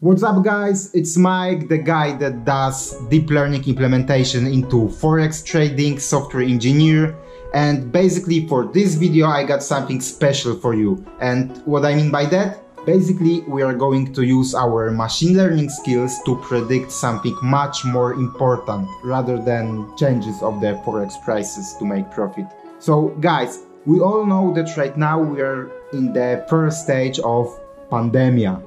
What's up guys, it's Mike, the guy that does deep learning implementation into Forex trading, software engineer and basically for this video I got something special for you. And what I mean by that? Basically we are going to use our machine learning skills to predict something much more important rather than changes of the Forex prices to make profit. So guys, we all know that right now we are in the first stage of pandemia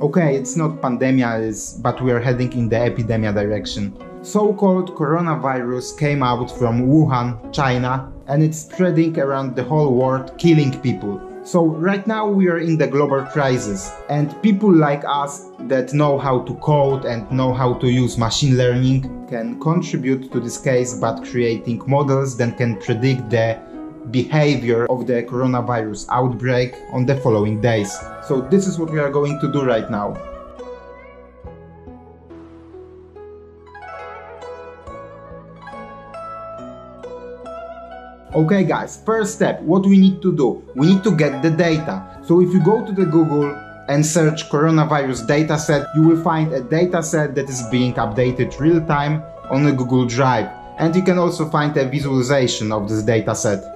Okay, it's not pandemia, is but we are heading in the epidemia direction. So-called coronavirus came out from Wuhan, China, and it's spreading around the whole world, killing people. So right now we are in the global crisis and people like us that know how to code and know how to use machine learning can contribute to this case by creating models that can predict the behavior of the coronavirus outbreak on the following days. So this is what we are going to do right now. Okay guys, first step, what we need to do? We need to get the data. So if you go to the Google and search coronavirus dataset, you will find a dataset that is being updated real time on a Google Drive. And you can also find a visualization of this dataset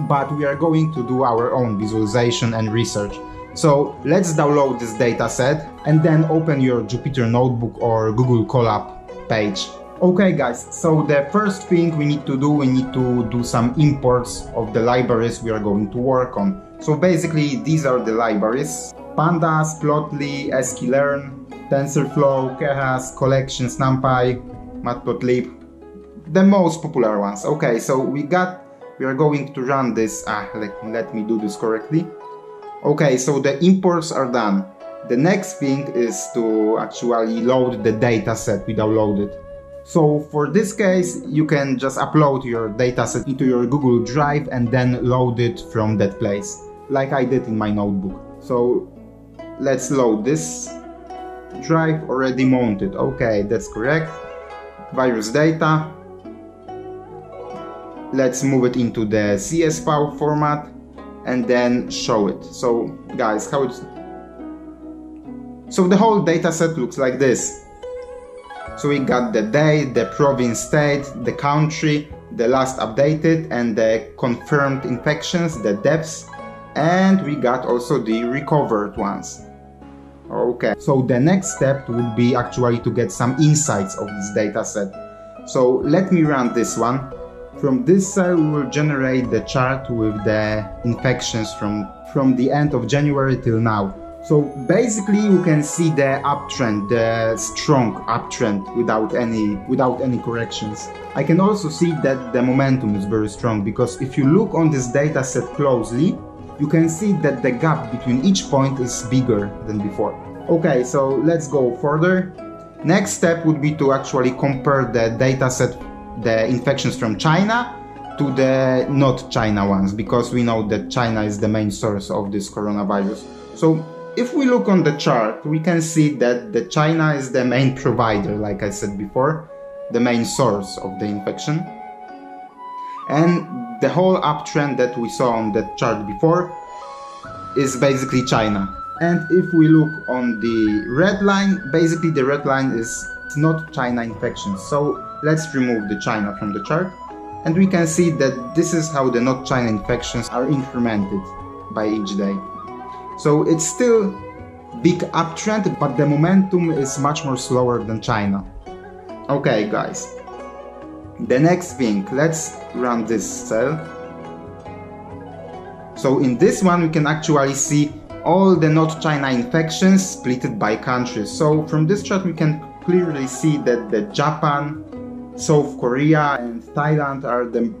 but we are going to do our own visualization and research. So let's download this dataset and then open your Jupyter Notebook or Google Colab page. Okay guys, so the first thing we need to do, we need to do some imports of the libraries we are going to work on. So basically these are the libraries. Pandas, Plotly, sklearn, TensorFlow, Keras, Collections, NumPy, Matplotlib, the most popular ones. Okay, so we got we are going to run this, ah, let, let me do this correctly. Okay, so the imports are done. The next thing is to actually load the dataset we downloaded. So for this case, you can just upload your dataset into your Google Drive and then load it from that place, like I did in my notebook. So let's load this. Drive already mounted. Okay, that's correct. Virus data let's move it into the CSV format and then show it. So guys, how it's so the whole data set looks like this. So we got the date, the province state, the country, the last updated and the confirmed infections, the deaths, and we got also the recovered ones. Okay, so the next step would be actually to get some insights of this data set. So let me run this one from this cell, we will generate the chart with the infections from, from the end of January till now. So basically you can see the uptrend, the strong uptrend without any without any corrections. I can also see that the momentum is very strong because if you look on this data set closely, you can see that the gap between each point is bigger than before. Okay, so let's go further. Next step would be to actually compare the data set the infections from China to the not China ones because we know that China is the main source of this coronavirus. So if we look on the chart, we can see that the China is the main provider, like I said before, the main source of the infection. And the whole uptrend that we saw on that chart before is basically China. And if we look on the red line, basically the red line is not China infections. So let's remove the China from the chart and we can see that this is how the not China infections are incremented by each day. So it's still big uptrend, but the momentum is much more slower than China. Okay guys, the next thing, let's run this cell. So in this one we can actually see all the not China infections splitted by countries. So from this chart we can clearly see that the Japan, South Korea and Thailand are the,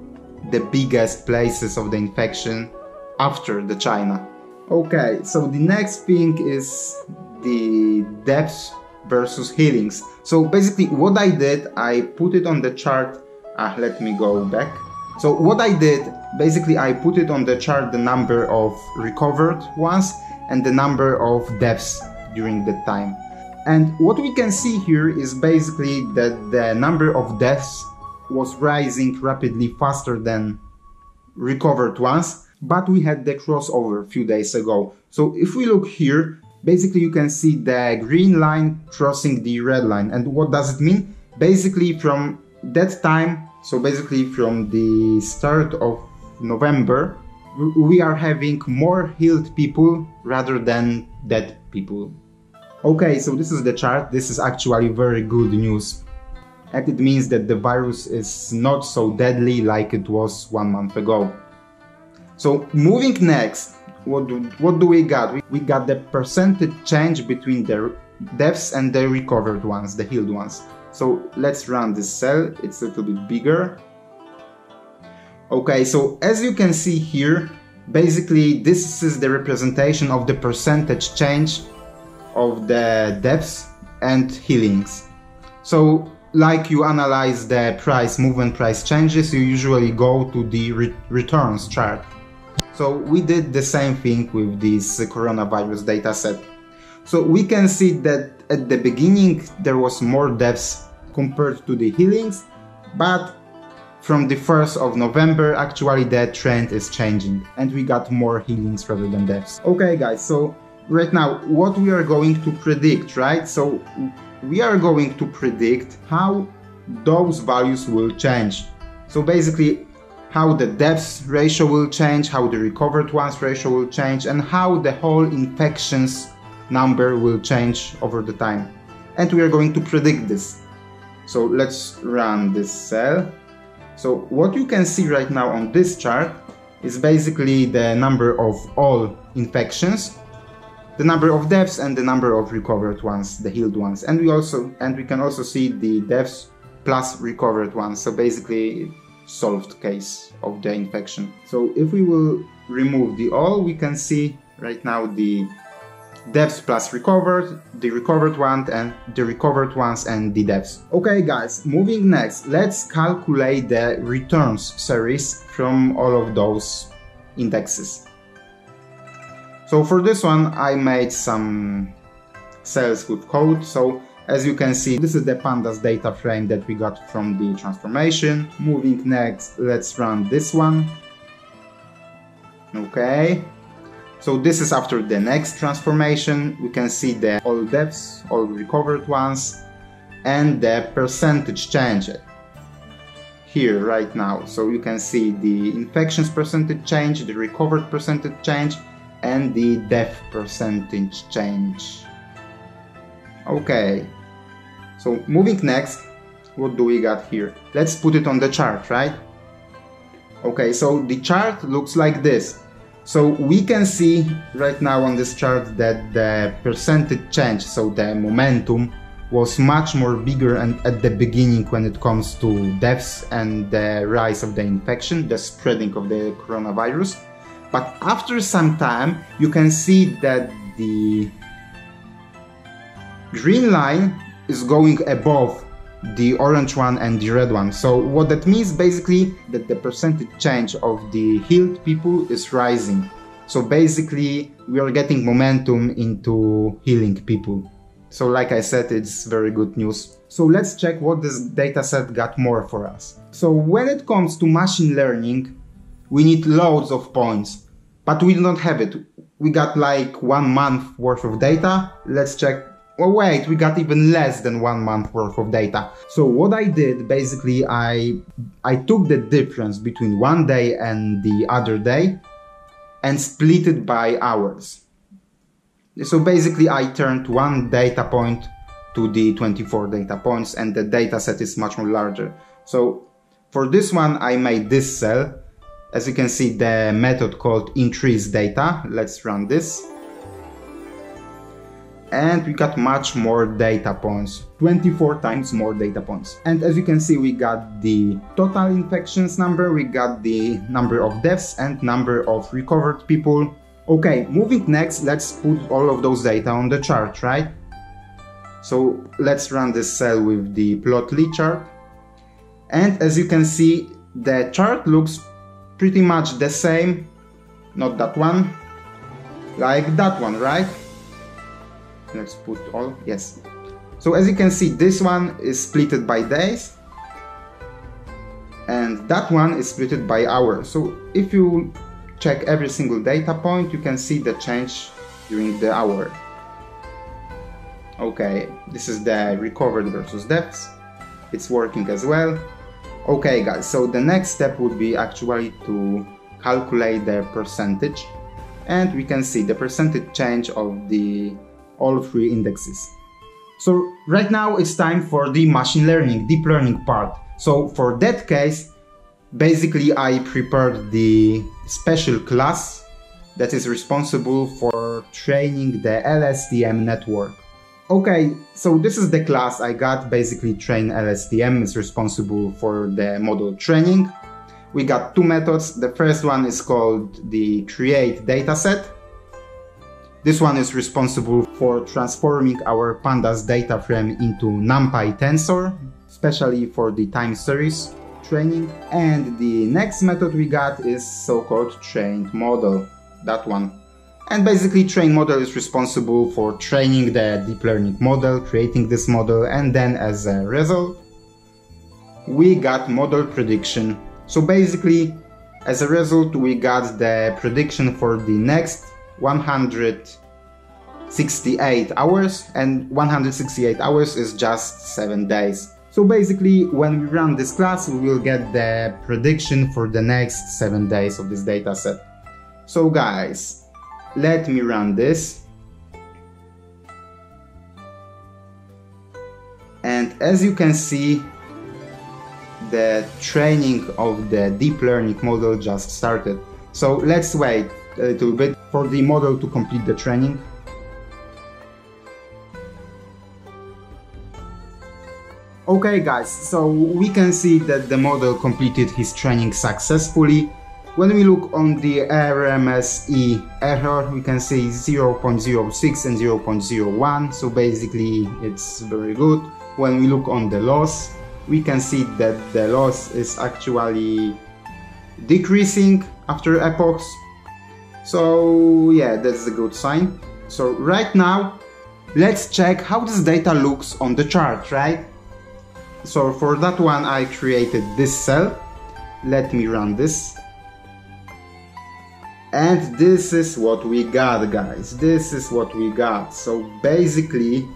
the biggest places of the infection after the China. Okay, so the next thing is the deaths versus healings. So basically what I did, I put it on the chart. Ah, let me go back. So what I did, basically I put it on the chart the number of recovered ones and the number of deaths during that time. And what we can see here is basically that the number of deaths was rising rapidly faster than recovered ones, but we had the crossover a few days ago. So if we look here, basically you can see the green line crossing the red line. And what does it mean? Basically from that time, so basically from the start of November, we are having more healed people rather than dead people. Okay, so this is the chart. This is actually very good news. And it means that the virus is not so deadly like it was one month ago. So moving next, what do, what do we got? We, we got the percentage change between the deaths and the recovered ones, the healed ones. So let's run this cell, it's a little bit bigger. Okay, so as you can see here, basically this is the representation of the percentage change of the depths and healings. So like you analyze the price movement price changes, you usually go to the re returns chart. So we did the same thing with this coronavirus dataset. So we can see that at the beginning there was more deaths compared to the healings, but from the 1st of November, actually that trend is changing and we got more healings rather than deaths. Okay guys, so right now what we are going to predict, right? So we are going to predict how those values will change. So basically how the deaths ratio will change, how the recovered ones ratio will change and how the whole infections number will change over the time. And we are going to predict this. So let's run this cell so what you can see right now on this chart is basically the number of all infections, the number of deaths and the number of recovered ones, the healed ones. And we also and we can also see the deaths plus recovered ones. So basically solved case of the infection. So if we will remove the all, we can see right now the deaths plus recovered, the recovered one and the recovered ones and the deaths. Okay guys, moving next, let's calculate the returns series from all of those indexes. So for this one I made some cells with code, so as you can see this is the pandas data frame that we got from the transformation. Moving next, let's run this one. Okay, so this is after the next transformation. We can see the all deaths, all recovered ones, and the percentage change here right now. So you can see the infections percentage change, the recovered percentage change, and the death percentage change. Okay, so moving next, what do we got here? Let's put it on the chart, right? Okay, so the chart looks like this. So we can see right now on this chart that the percentage change, so the momentum, was much more bigger and at the beginning when it comes to deaths and the rise of the infection, the spreading of the coronavirus. But after some time, you can see that the green line is going above the orange one and the red one. So what that means basically that the percentage change of the healed people is rising. So basically we are getting momentum into healing people. So like I said, it's very good news. So let's check what this dataset got more for us. So when it comes to machine learning, we need loads of points, but we don't have it. We got like one month worth of data. Let's check Oh wait, we got even less than one month worth of data. So what I did, basically, I, I took the difference between one day and the other day and split it by hours. So basically I turned one data point to the 24 data points and the data set is much more larger. So for this one I made this cell. As you can see the method called increase data. Let's run this. And we got much more data points. 24 times more data points. And as you can see we got the total infections number we got the number of deaths and number of recovered people. Okay moving next let's put all of those data on the chart right? So let's run this cell with the plotly chart. And as you can see the chart looks pretty much the same. Not that one. Like that one right? Let's put all yes. So as you can see this one is splitted by days. And that one is splitted by hours. So if you check every single data point you can see the change during the hour. Okay, this is the recovered versus deaths. It's working as well. Okay guys, so the next step would be actually to calculate the percentage and we can see the percentage change of the all three indexes. So right now it's time for the machine learning, deep learning part. So for that case, basically I prepared the special class that is responsible for training the LSTM network. Okay, so this is the class I got, basically train LSTM is responsible for the model training. We got two methods. The first one is called the create dataset. This one is responsible for transforming our pandas data frame into NumPy tensor, especially for the time series training. And the next method we got is so-called trained model, that one. And basically train model is responsible for training the deep learning model, creating this model, and then as a result, we got model prediction. So basically, as a result, we got the prediction for the next 168 hours, and 168 hours is just 7 days. So basically, when we run this class, we will get the prediction for the next 7 days of this dataset. So guys, let me run this. And as you can see, the training of the deep learning model just started. So let's wait a little bit for the model to complete the training. Okay guys, so we can see that the model completed his training successfully when we look on the RMSE error, we can see 0.06 and 0.01, so basically it's very good. When we look on the loss, we can see that the loss is actually decreasing after epochs. So yeah, that's a good sign. So right now, let's check how this data looks on the chart, right? So for that one, I created this cell. Let me run this and this is what we got guys. This is what we got. So basically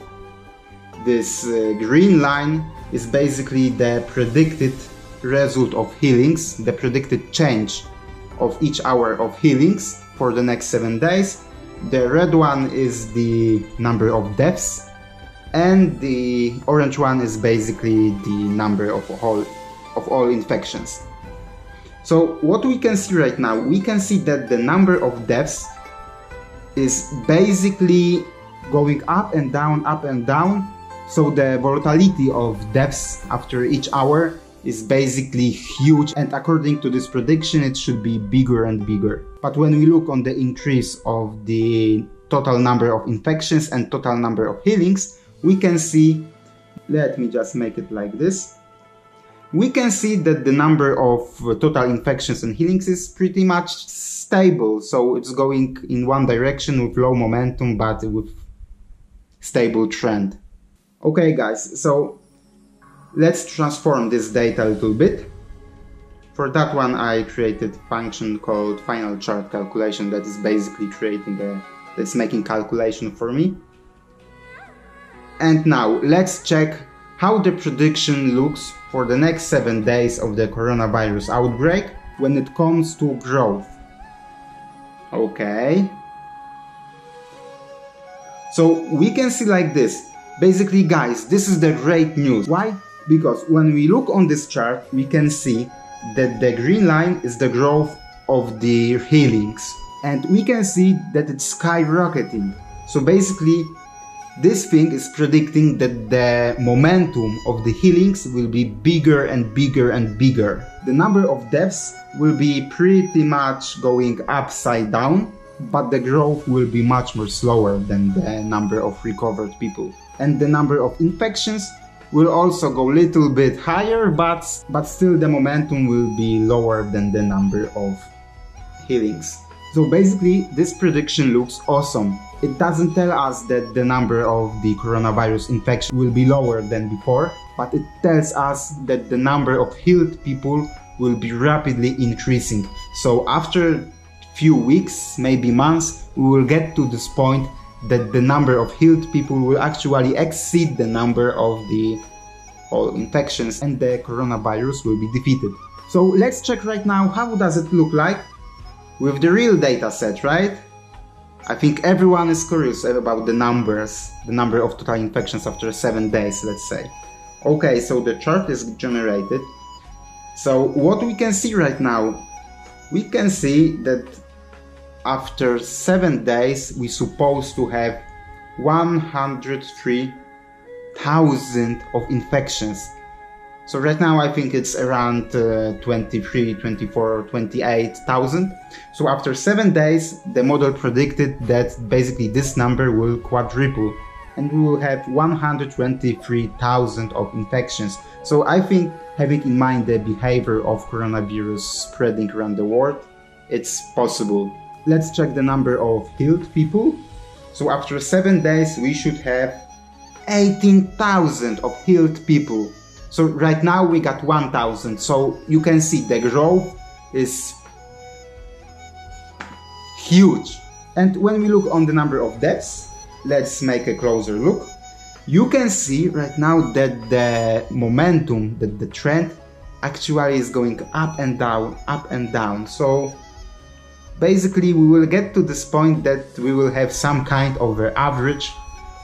this uh, green line is basically the predicted result of healings the predicted change of each hour of healings for the next seven days. The red one is the number of deaths and the orange one is basically the number of all of all infections so what we can see right now, we can see that the number of deaths is basically going up and down, up and down. So the volatility of deaths after each hour is basically huge and according to this prediction it should be bigger and bigger. But when we look on the increase of the total number of infections and total number of healings, we can see, let me just make it like this, we can see that the number of uh, total infections and healings is pretty much stable. So it's going in one direction with low momentum, but with stable trend. Okay, guys, so let's transform this data a little bit. For that one, I created a function called final chart calculation that is basically creating a, that's making calculation for me. And now let's check how the prediction looks for the next 7 days of the coronavirus outbreak when it comes to growth. Okay. So we can see like this. Basically guys, this is the great news. Why? Because when we look on this chart, we can see that the green line is the growth of the healings. And we can see that it's skyrocketing. So basically, this thing is predicting that the momentum of the healings will be bigger and bigger and bigger. The number of deaths will be pretty much going upside down, but the growth will be much more slower than the number of recovered people. And the number of infections will also go a little bit higher, but, but still the momentum will be lower than the number of healings. So basically, this prediction looks awesome. It doesn't tell us that the number of the coronavirus infection will be lower than before, but it tells us that the number of healed people will be rapidly increasing. So after few weeks, maybe months, we will get to this point that the number of healed people will actually exceed the number of the all infections and the coronavirus will be defeated. So let's check right now how does it look like with the real data set, right? I think everyone is curious about the numbers, the number of total infections after 7 days, let's say. Okay, so the chart is generated. So what we can see right now, we can see that after 7 days we supposed to have 103,000 of infections. So right now I think it's around uh, 23, 24, 28,000. So after 7 days the model predicted that basically this number will quadruple and we will have 123,000 of infections. So I think having in mind the behavior of coronavirus spreading around the world, it's possible. Let's check the number of healed people. So after 7 days we should have 18,000 of healed people. So right now we got 1,000. So you can see the growth is huge. And when we look on the number of deaths, let's make a closer look. You can see right now that the momentum, that the trend actually is going up and down, up and down. So basically we will get to this point that we will have some kind of average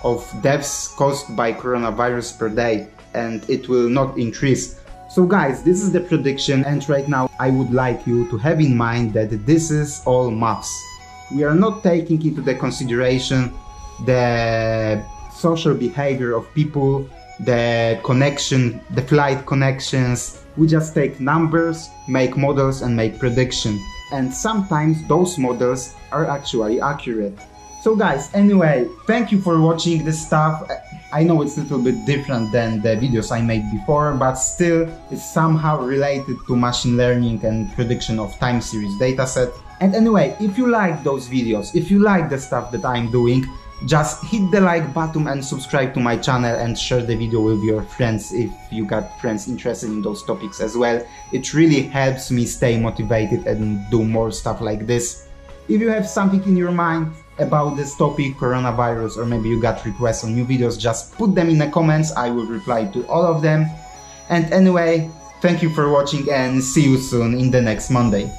of deaths caused by coronavirus per day and it will not increase. So guys, this is the prediction and right now I would like you to have in mind that this is all maths. We are not taking into the consideration the social behavior of people, the connection, the flight connections. We just take numbers, make models and make prediction. And sometimes those models are actually accurate. So guys, anyway, thank you for watching this stuff. I know it's a little bit different than the videos I made before, but still it's somehow related to machine learning and prediction of time series dataset. And anyway, if you like those videos, if you like the stuff that I'm doing, just hit the like button and subscribe to my channel and share the video with your friends if you got friends interested in those topics as well. It really helps me stay motivated and do more stuff like this. If you have something in your mind about this topic, coronavirus, or maybe you got requests on new videos, just put them in the comments, I will reply to all of them. And anyway, thank you for watching and see you soon in the next Monday.